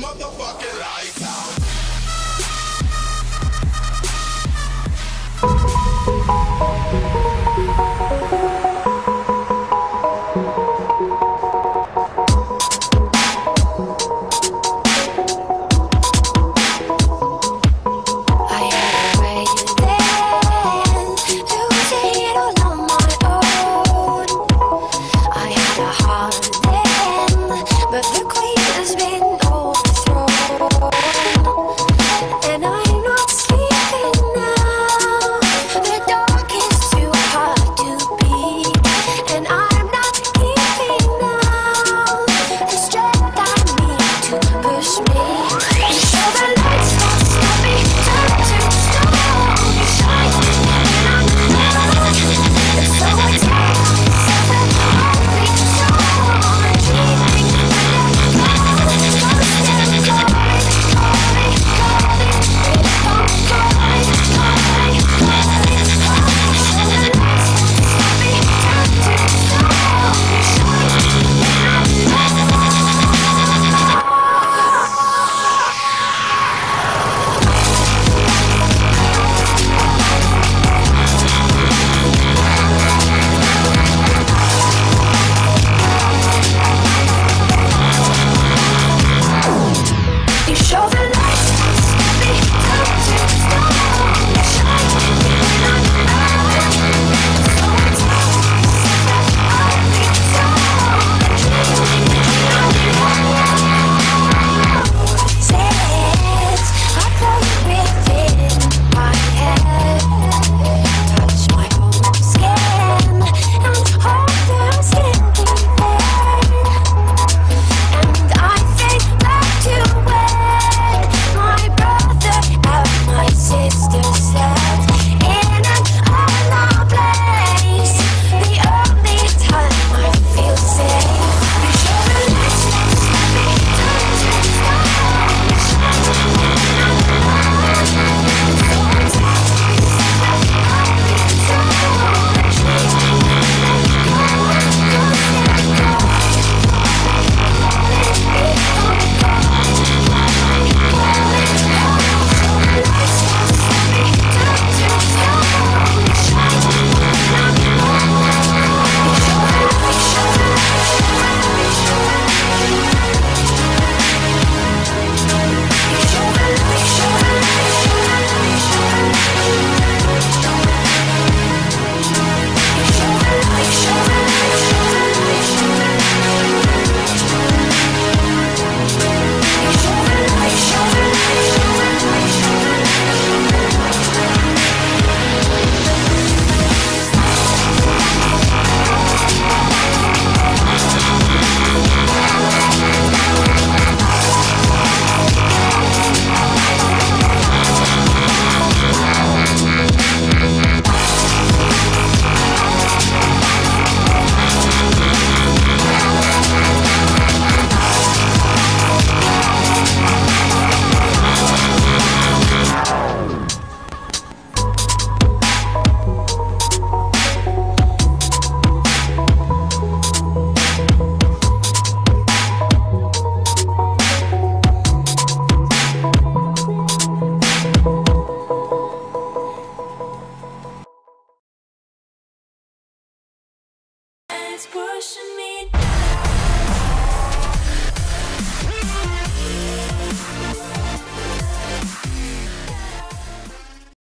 motherfucker. Me